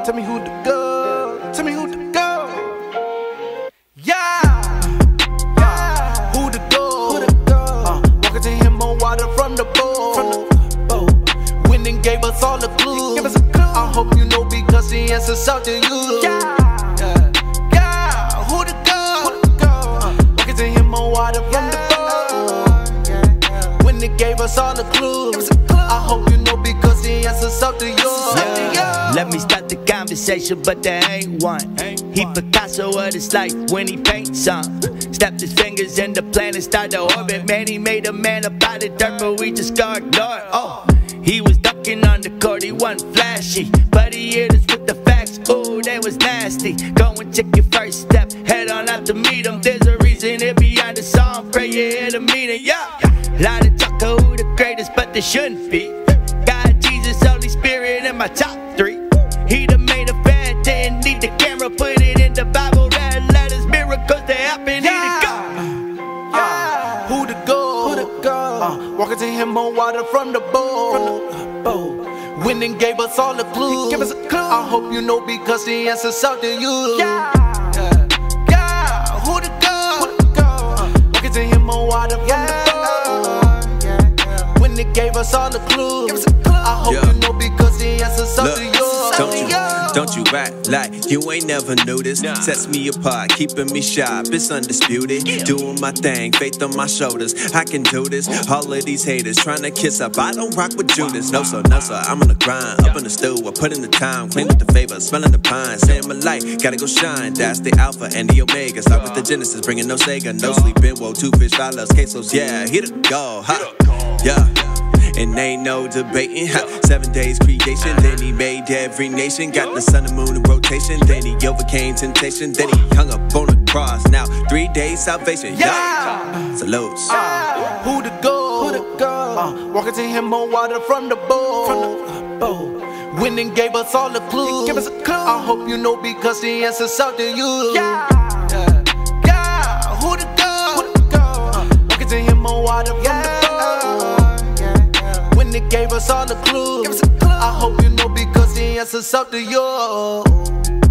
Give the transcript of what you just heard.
GOAT? Tell me who the GOAT? Tell me who the GOAT? Yeah, yeah. Who the GOAT? Who the GOAT? Uh, walking to him on water from the boat. From the boat. And gave us all the clues. Give us a clue. I hope you know because the answer's out to you. Yeah. Yeah, yeah. Who the GOAT? Who the GOAT? Uh, walking to him on water from the boat. When they gave us all the clues. I hope you know because the answer's up to you. Yeah. Let me start the conversation, but there ain't one. He Picasso of his life when he paints some. Snapped his fingers and the planet started to orbit. Man, he made a man about it, dirt, but we just got ignored. Oh, he was ducking on the court, he wasn't flashy, but he hit us with the facts. Ooh, they was nasty. Go and check your first step, head on out to meet him. There's a reason it behind the song, pray you hear the meaning. Yeah, lot of talk of who the greatest, but they shouldn't be. God, Jesus, Holy Spirit in my top three. Yeah. Who the GOAT? Who the GOAT? Uh, walking to him on water from the boat. From the boat. Went and gave us all the clues. Give us a clue. I hope you know because the answer's out to you. Yeah. Yeah. yeah. Who the GOAT? Who the GOAT? Uh, walking to him on water from the boat. When they gave us all the clues. Give us a clue. I hope Yeah. you know because the answer's out to you. Don't you, don't you act like you ain't never noticed. this. Sets me apart, keeping me sharp, it's undisputed. Doing my thing, faith on my shoulders. I can do this. All of these haters trying to kiss up. I don't rock with Judas. No, sir, no, sir. I'm on the grind, up in the stew. I put in the time, clean with the favor, smelling the pine. Saying my light, gotta go shine. That's the alpha and the omega. Start with the Genesis, bringing no Sega, no sleeping. Whoa, two fish, five loves, quesos. Yeah, hit it, go, ha. Yeah. And ain't no debating. Ha. Seven days creation, then he made every nation. Got the sun and moon in rotation. Then he overcame temptation. Then he hung up on the cross. Now three days salvation. Yeah. Salutes. Uh, who the GOAT? Who the GOAT? Uh, walking to him on water from the boat. From the boat. Went and gave us all the clues. Give us a clue. I hope you know because the answer's out to you. Yeah. Yeah. yeah. Gave us all the clues. Give us a clue. I hope you know because the answer's out to you.